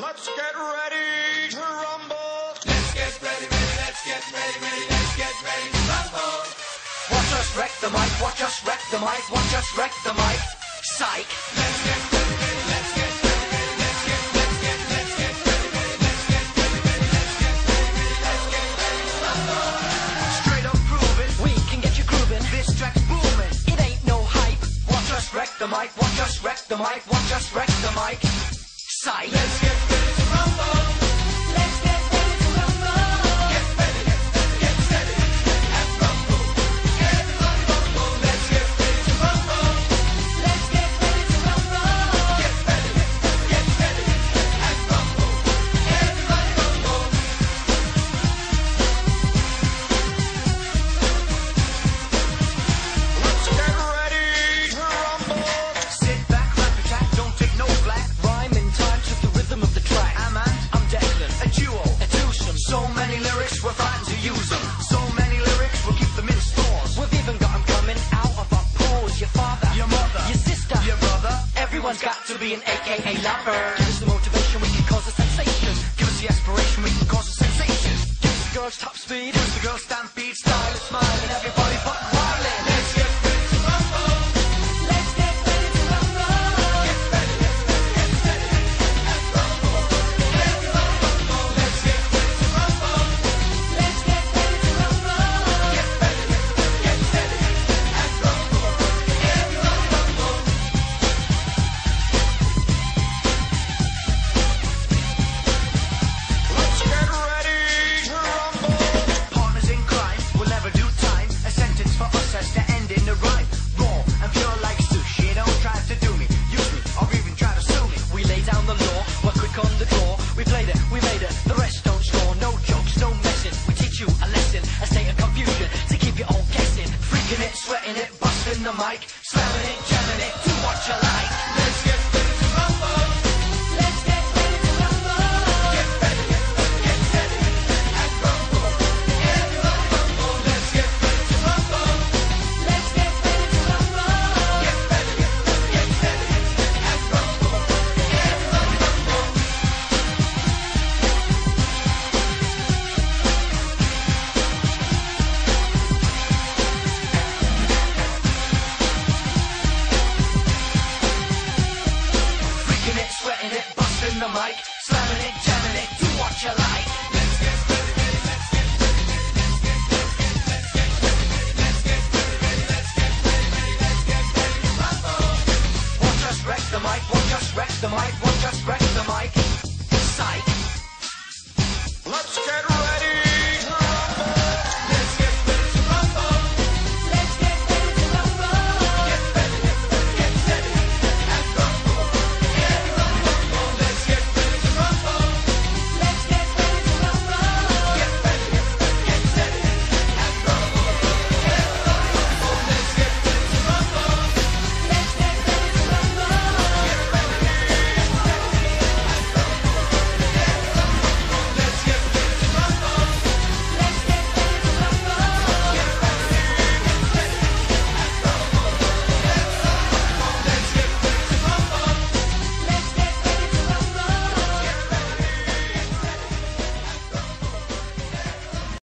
Let's get ready to rumble. Let's get ready, ready, let's get ready, ready, let's get ready to rumble. Watch us wreck the mic, watch us wreck the mic, watch us wreck the mic. Psych. Let's get ready, ready, let's get ready, ready, let's get, let's get, let's get ready, ready, let's get ready, ready, let's get ready, rumble. Straight up proving we can get you grooving. This track's booming. It ain't no hype. Watch us wreck the mic, watch us wreck the mic, watch us wreck the mic. Everyone's got to be an AKA lover. Give us the motivation, we can cause a sensation. Give us the aspiration, we can cause a sensation. Give us the girls top speed, give us the girls stampede, style, smile, and everybody. the mic, slamming it, jamming it, do what you like. dominant, do what you like. Let's get ready, ready, let's get ready, ready, let's get ready, ready, let's get ready, ready, let's get ready, ready, let's get ready, ready, let's get ready, ready, let's get ready, ready, let's get ready, ready,